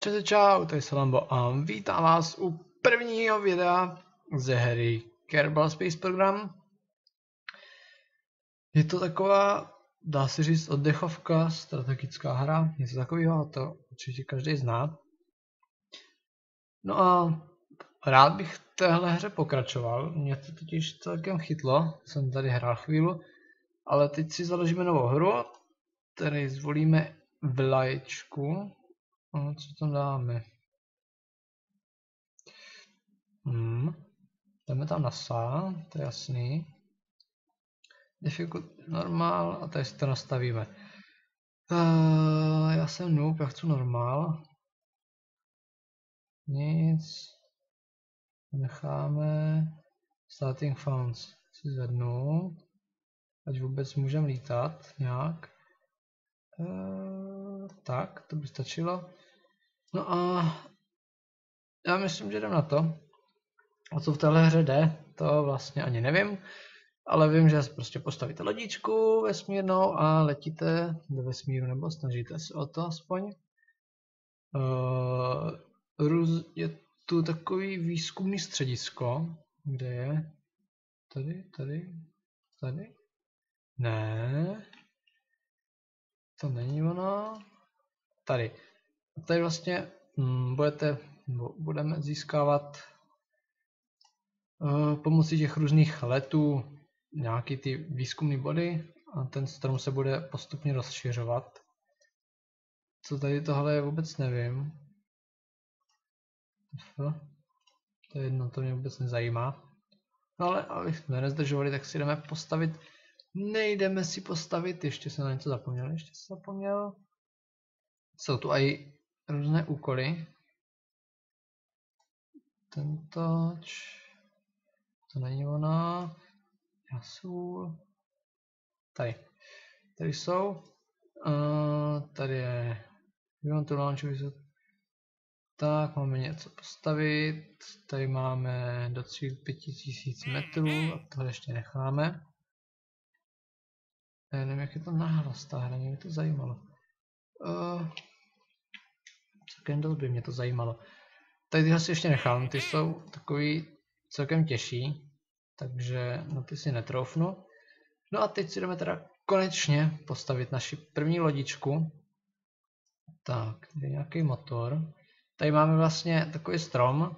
Čau, čau, tady je Lambo a vítám vás u prvního videa ze hry Kerbal Space Program. Je to taková, dá se říct, oddechovka, strategická hra, něco takového, to určitě každý zná. No a rád bych v téhle hře pokračoval, mě to totiž celkem chytlo, jsem tady hrál chvíli, ale teď si založíme novou hru, tady zvolíme vlaječku, No, co tam dáme? Hmm. Jdeme tam na SA, to je jasný. Difficult normál a tady si to nastavíme. Uh, já jsem noob, já chci normál. Nic. Necháme starting funds si zvednu. Ať vůbec můžeme lítat nějak. Uh, tak, to by stačilo. No a já myslím, že jdem na to. O co v téhle hře jde, to vlastně ani nevím. Ale vím, že prostě postavíte lodičku vesmírnou a letíte do vesmíru, nebo snažíte se o to aspoň. Uh, je tu takový výzkumný středisko, kde je? Tady, tady, tady? Ne. To není ono. Tady tady vlastně hm, budete, budeme získávat uh, pomocí těch různých letů nějaký ty výzkumné body a ten strom se bude postupně rozšiřovat. Co tady tohle je, vůbec nevím. To je jedno, to mě vůbec nezajímá. No ale jsme nezdržovali, tak si jdeme postavit. Nejdeme si postavit, ještě jsem na něco zapomněl, ještě jsem zapomněl. Jsou tu i různé úkoly. Tentoč. To není ono. Jasul. Tady. Tady jsou. Uh, tady je. We want to launch tak, máme něco postavit. Tady máme do cíl 5000 metrů a to ještě necháme. Já nevím, jak je to nahlas ta hra, mě to zajímalo. Uh, Candle by mě to zajímalo. Tady tyhle si ještě nechám, ty jsou takový celkem těžší, takže na ty si netroufnu. No a teď si jdeme teda konečně postavit naši první lodičku. Tak, je nějaký motor. Tady máme vlastně takový strom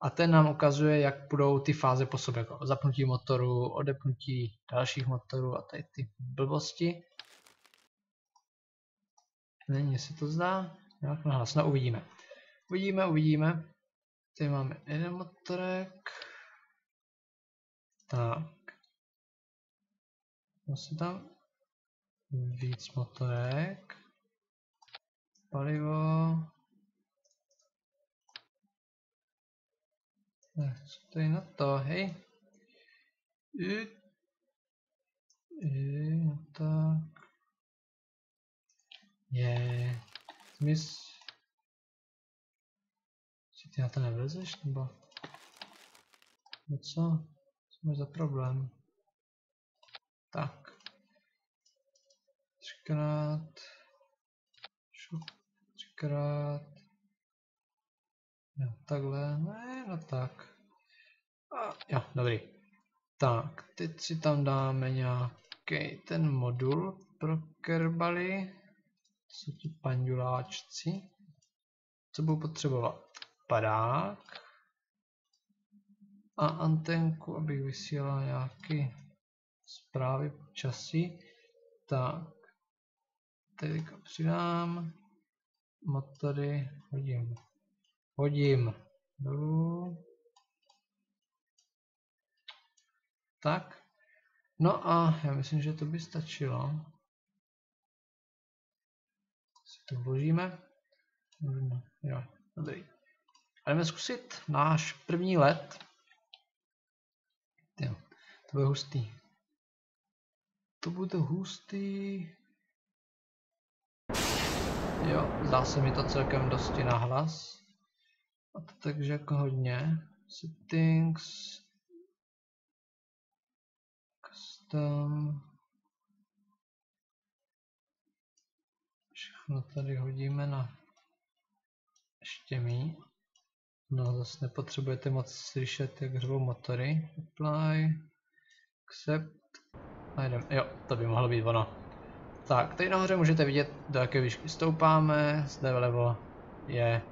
a ten nám ukazuje, jak budou ty fáze po sobě, jako zapnutí motoru, odepnutí dalších motorů a tady ty blbosti. Není se to zdá. Nějak nahlas, no uvidíme. Uvidíme, uvidíme. Tady máme jeden motorek. Tak. Musím tam víc motorek. Palivo. Co tady na to, hej? I, i, tak. Je. Smys... Si ty na to nevezeš, nebo... Něco? Co máš za problém? Tak. Třikrát. Šup. Třikrát. Jo, takhle. Ne, no tak. A, jo, dobrý. Tak, teď si tam dáme nějaký ten modul pro kerbaly jsou ti panduláčci. Co budu potřebovat? Padák. A antenku, abych vysílal nějaké zprávy počasí. Tak. Tady přidám. Motory hodím. Hodím dolů. Tak. No a já myslím, že to by stačilo to vložíme. Jo, dobrý. A jdeme zkusit náš první let. Jo, to bude hustý. To bude hustý. Jo, zdá se mi to celkem dosti nahlas. A to takže jako hodně. Settings. Custom. Všechno tady hodíme na ještě mý. No, zase nepotřebujete moc slyšet, jak řvou motory. Apply, accept, a jdem. Jo, to by mohlo být ono. Tak, tady nahoře můžete vidět, do jaké výšky stoupáme. Zde vlevo je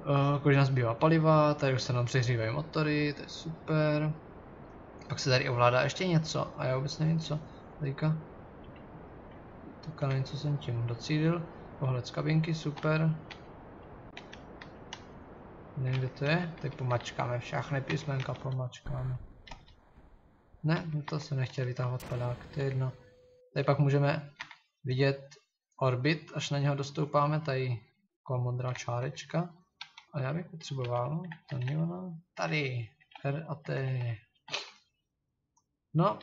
uh, kolik nás zbývá paliva, tady už se nám přehřívají motory, to je super. Pak se tady ovládá ještě něco a já vůbec nevím co. Teďka. Tak ale něco jsem tím docílil. Pohled z kabinky, super. Nevím, kde to je. Teď pomačkáme všechny písmenka, pomačkáme. Ne, no to se nechtěl vytahovat padák, to je jedno. Tady pak můžeme vidět orbit, až na něho dostoupáme, tady taková modrá čárečka. A já bych potřeboval, to není ono, tady, R a T. No,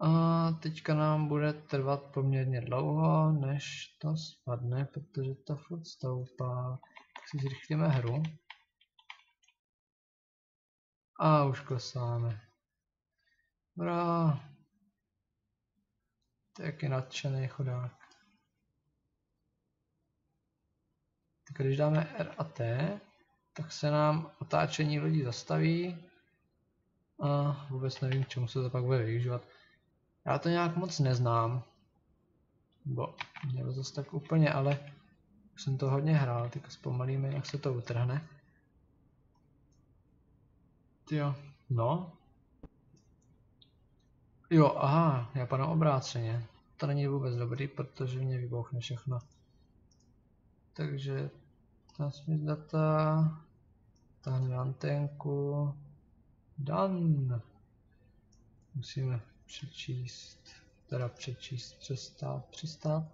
a teďka nám bude trvat poměrně dlouho, než to spadne, protože to furt stoupá. Tak si zrychlíme hru. A už klesáme. Bra. To je nadšený chodák. Tak když dáme R a T, tak se nám otáčení lodí zastaví. A vůbec nevím, k čemu se to pak bude využívat. Já to nějak moc neznám. Bo, nebo zase tak úplně, ale už jsem to hodně hrál, tak zpomalíme, jak se to utrhne. Jo, no. Jo, aha, já padám obráceně. To není vůbec dobrý, protože mě vybouchne všechno. Takže transmit data, táhne anténku, done. Musíme přečíst, teda přečíst, přestát, přistát.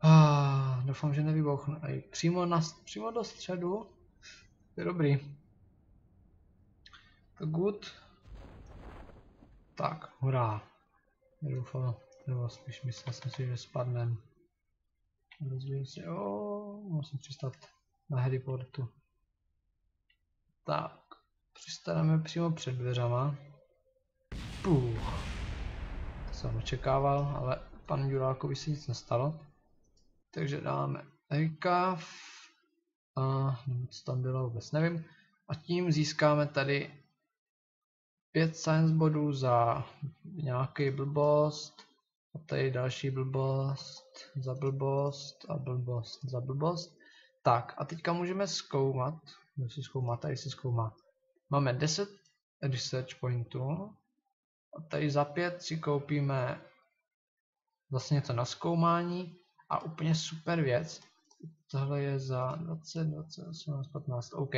Ah, doufám, že nevybouchne. A přímo, na, přímo do středu. Je dobrý. Good. Tak, hurá. Doufám, nebo spíš myslel jsem si, že spadnem. Rozvíjím se, o, musím přistat na heliportu. Tak, přistaneme přímo před dveřama. Puh. To jsem očekával, ale panu Jurákovi se nic nestalo. Takže dáme recap. A co tam bylo, vůbec nevím. A tím získáme tady 5 science bodů za nějaký blbost. A tady další blbost za blbost a blbost za blbost. Tak a teďka můžeme zkoumat, se zkoumá, tady se zkoumá. Máme 10 research pointů a tady za 5 si koupíme vlastně něco na zkoumání a úplně super věc. Tohle je za 20, 20, 18, 15, OK.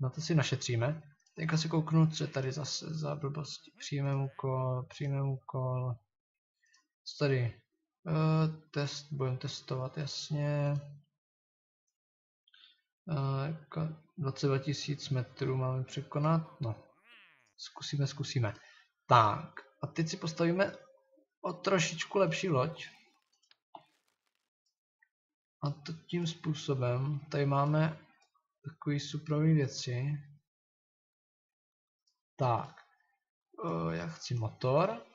Na to si našetříme. Teďka si kouknu, co je tady zase za blbosti. Přijmeme úkol, přijmeme úkol. Co tady? Uh, test, budeme testovat, jasně. Uh, 22 000 metrů máme překonat. No, zkusíme, zkusíme. Tak, a teď si postavíme o trošičku lepší loď. A to tím způsobem, tady máme takový suprový věci. Tak, já chci motor.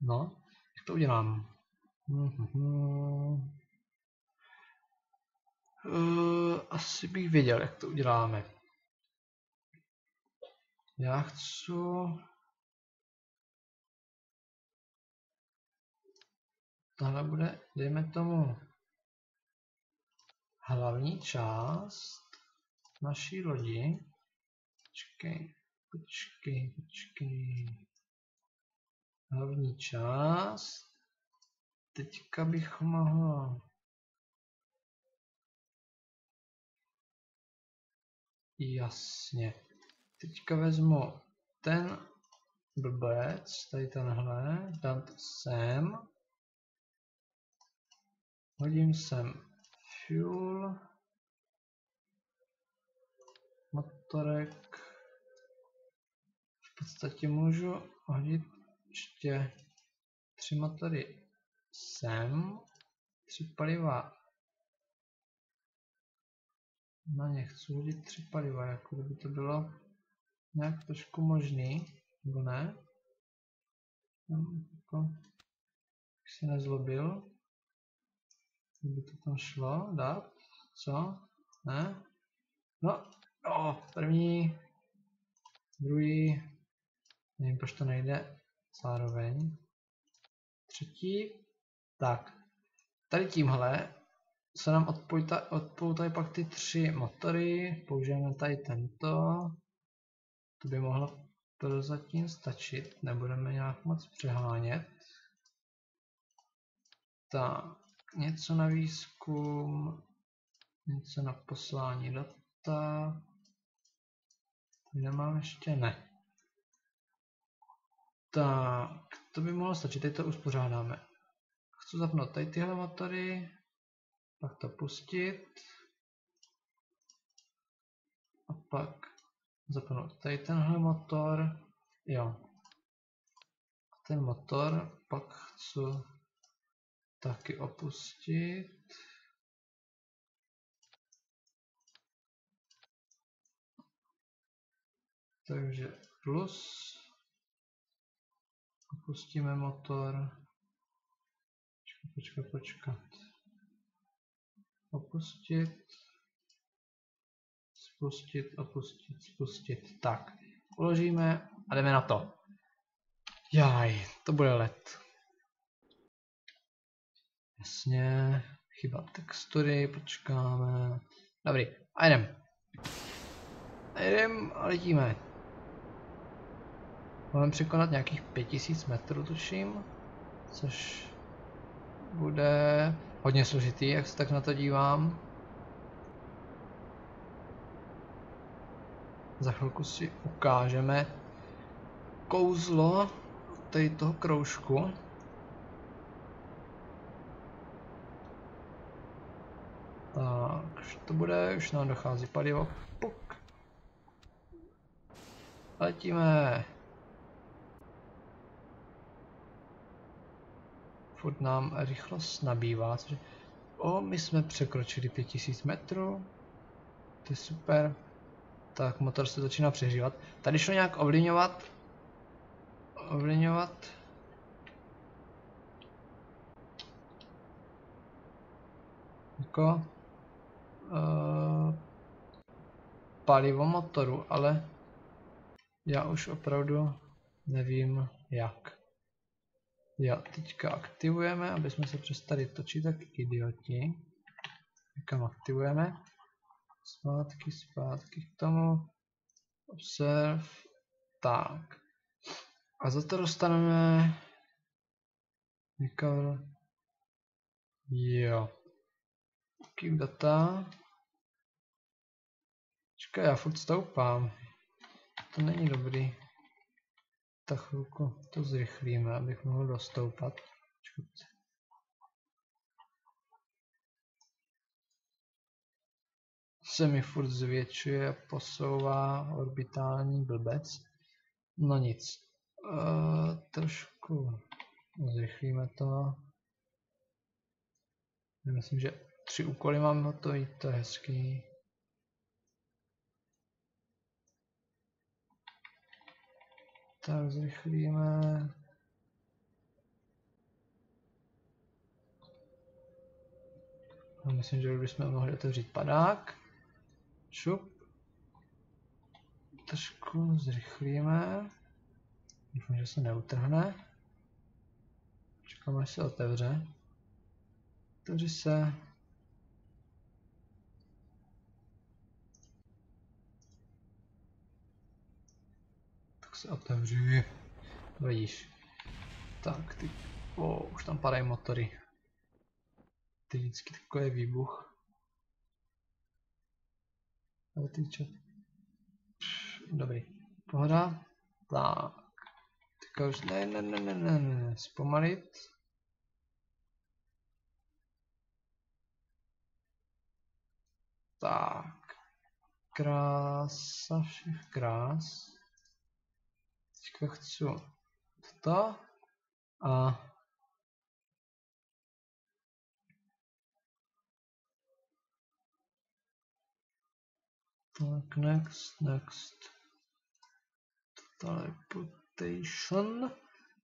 No, jak to udělám? Mm-hmm. Uh, asi bych věděl, jak to uděláme. Já chci... Tohle bude, dejme tomu, hlavní část naší lodi. Počkej, počkej, počkej. Hlavní část. Teďka bych mohl Jasně. Teďka vezmu ten blbec, tady tenhle, dám to sem. Hodím sem fuel, motorek. V podstatě můžu hodit ještě tři motory sem, tři paliva na ně chci hodit tři paliva, jako by to bylo nějak trošku možný, nebo ne? Jako, se nezlobil. Kdyby to tam šlo dát? Co? Ne? No, o, první, druhý, nevím, proč to nejde zároveň. Třetí, tak, tady tímhle se nám odpoutají pak ty tři motory, použijeme tady tento, to by mohlo prozatím stačit, nebudeme nějak moc přehánět. Tak, něco na výzkum, něco na poslání data, tady nemám ještě ne. Tak, to by mohlo stačit, teď to uspořádáme. Chci zapnout tady tyhle motory, pak to pustit. A pak zapnout tady tenhle motor, jo. Ten motor pak chci taky opustit. Takže plus, opustíme motor, počkat, počkat, počkat opustit, spustit, opustit, spustit. Tak, uložíme a jdeme na to. Jaj, to bude let. Jasně, chyba textury, počkáme. Dobrý, a jdem. A jdem a letíme. Máme překonat nějakých 5000 metrů, tuším. Což bude hodně složitý, jak se tak na to dívám. Za chvilku si ukážeme kouzlo tady toho kroužku. Tak, už to bude, už nám dochází palivo. Puk. Letíme. Furt nám rychlost nabývá, což o, my jsme překročili 5000 metrů, to je super, tak motor se začíná přehřívat. Tady šlo nějak ovlivňovat, ovlivňovat jako uh, palivo motoru, ale já už opravdu nevím jak. Jo, teďka aktivujeme, aby jsme se přestali točit tak idioti. Někam aktivujeme. Zpátky, zpátky k tomu. Observe. Tak. A za to dostaneme někam. Jo. Keep data. Čekaj, já furt stoupám. To není dobrý tak chvilku to zrychlíme, abych mohl dostoupat. Se mi furt zvětšuje a posouvá orbitální blbec. No nic. Uh, trošku zrychlíme to. Myslím, že tři úkoly mám hotový, to je hezký. Tak zrychlíme. A myslím, že bychom mohli otevřít padák. Šup. Trošku zrychlíme. Doufám, že se neutrhne. Čekám, až se otevře. Otevři se. Se otevři. Vidíš. Tak, ty... O, už tam padají motory. Ty vždycky takový výbuch. Ale ty čo? Dobrý. Pohoda. Tak. Teďka už ne, ne, ne, ne, ne, ne, zpomalit. Tak. Krása všech krás. Teďka chci toto a tak next, next teleportation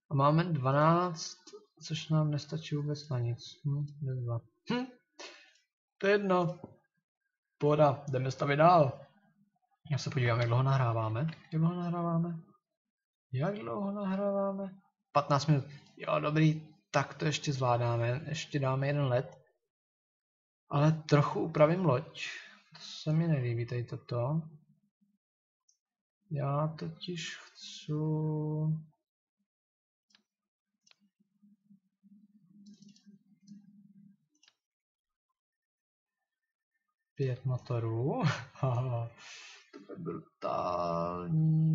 a máme 12, což nám nestačí vůbec na nic. Hm, dva. Hm, To je jedno. Pohoda, jdeme stavit dál. Já se podívám, jak dlouho nahráváme. Jak dlouho nahráváme? Jak dlouho nahráváme? 15 minut. Jo, dobrý, tak to ještě zvládáme. Ještě dáme jeden let. Ale trochu upravím loď. To se mi nelíbí tady toto. Já totiž chci... Pět motorů. to je brutální.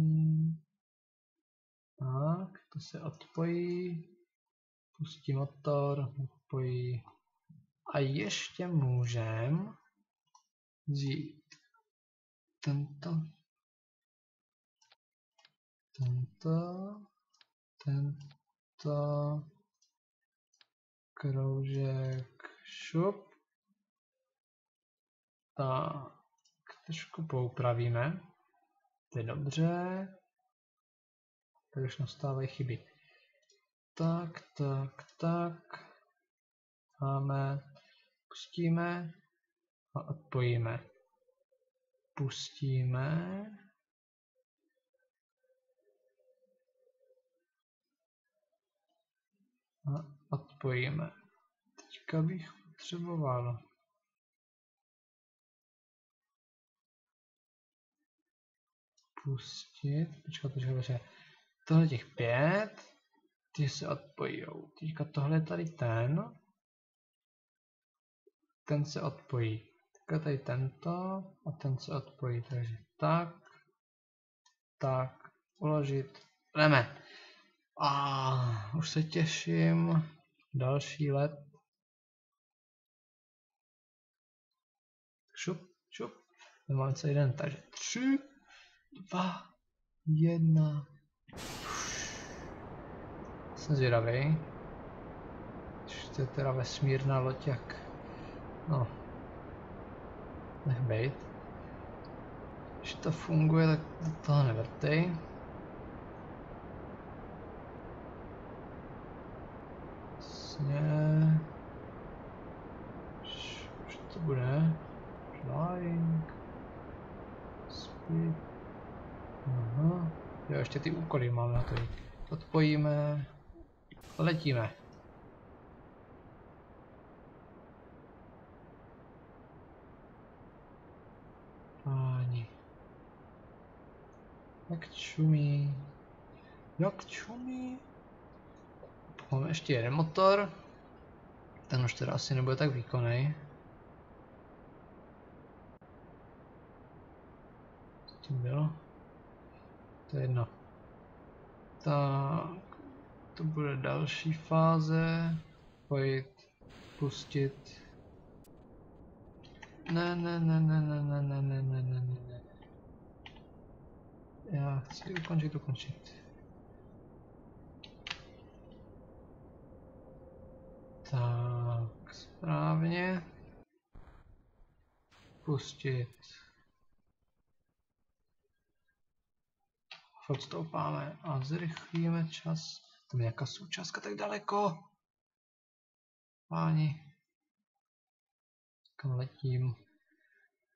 Tak, to se odpojí. Pustí motor, odpojí. A ještě můžem vzít tento, tento, tento kroužek šup. Tak, trošku poupravíme. To je dobře. Tady už nastávají chyby. Tak, tak, tak. Máme Pustíme a odpojíme. Pustíme. A odpojíme. Teďka bych potřeboval pustit, počkat, počkat, počkat. Tohle těch pět, ty se odpojou. Teďka tohle je tady ten, ten se odpojí. Tak tady tento a ten se odpojí, takže tak, tak, uložit, jdeme. A už se těším, další let. Šup, šup, máme celý den, takže tři, dva, jedna. Jsem zvědavý. To je teda vesmírná loď, jak No. Nech bejt. Když to funguje, tak toho nevrtej. Vlastně... Už to bude? Flying. Speed. Aha. Jo, úkoly máme na to. Odpojíme. Letíme. Jak čumí. Jak čumí. Máme ještě jeden motor. Ten už teda asi nebude tak výkonný. Co to bylo? To je jedno. Tak, to bude další fáze. Pojít, pustit. Ne, ne, ne, ne, ne, ne, ne, ne, ne, ne, ne. Já chci ukončit, ukončit. Tak, správně. Pustit. Odstoupáme a zrychlíme čas. Tam je nějaká součástka tak daleko. Páni. Kam letím?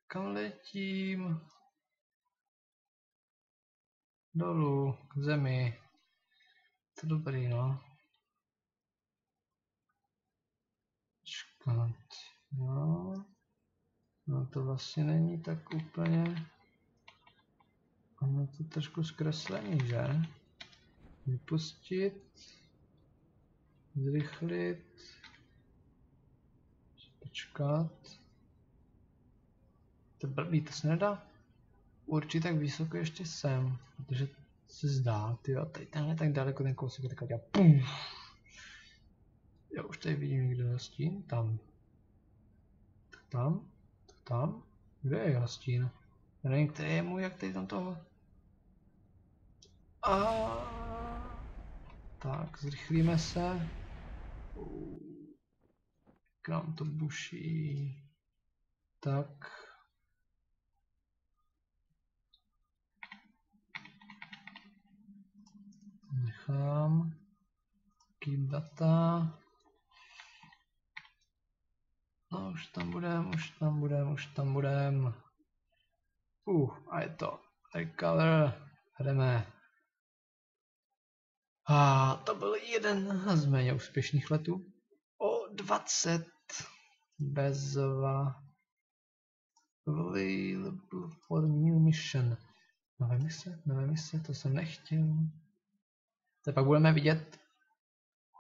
Kam letím? dolů, k zemi. To dobrý, no. Škat, no. No to vlastně není tak úplně... Ono to trošku zkreslený, že? Vypustit. Zrychlit. Počkat. To blbý, to se nedá určitě tak vysoko ještě jsem, protože se zdá, ty a tady tenhle tak daleko ten kousek tak dělá pum. Já už tady vidím někdo stín, tam. Tak tam, tak tam, kde je jeho stín? Já nevím, který je můj, jak tady tam toho. A tak, zrychlíme se. Kam to buší. Tak. nechám. Keep data. No, už tam budem, už tam budem, už tam budem. Uh, a je to. Recover. Jdeme. A to byl jeden z méně úspěšných letů. O 20 bezva available for new mission. Nové mise, nové mise, to jsem nechtěl. Teď pak budeme vidět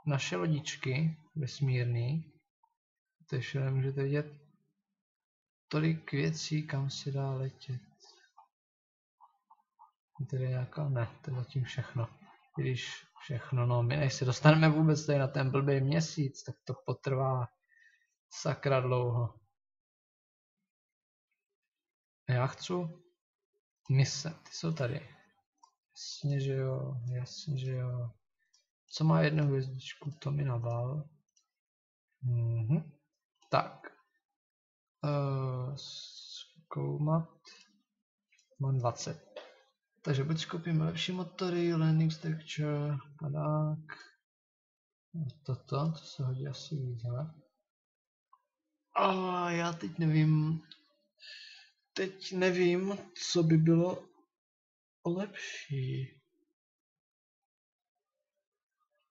naše lodičky vesmírný. Takže můžete vidět tolik věcí, kam si dá letět. Tady nějaká, ne, to je zatím všechno. Když všechno, no my než se dostaneme vůbec tady na ten blbý měsíc, tak to potrvá sakra dlouho. Já chci mise, ty jsou tady. Jasně, že jo, jasně, že jo. Co má jednu hvězdičku, to mi nabal. Mhm. Tak. Uh, zkoumat. Mám 20. Takže buď skoupíme lepší motory, landing structure, padák. Toto, to se hodí asi víc. A já teď nevím, teď nevím, co by bylo lepší.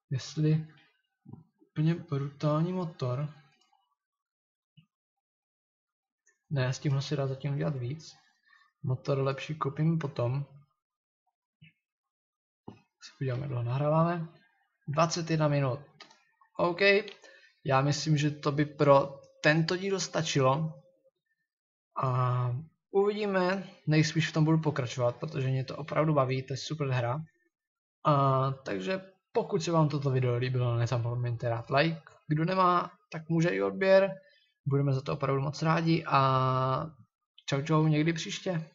Jestli úplně brutální motor. Ne, s tímhle si dá zatím udělat víc. Motor lepší koupím potom. Si podíváme, dlouho nahráváme. 21 minut. OK. Já myslím, že to by pro tento díl stačilo. A uvidíme, nejspíš v tom budu pokračovat, protože mě to opravdu baví, to je super hra. A, takže pokud se vám toto video líbilo, nezapomeňte dát like. Kdo nemá, tak může i odběr. Budeme za to opravdu moc rádi a čau čau někdy příště.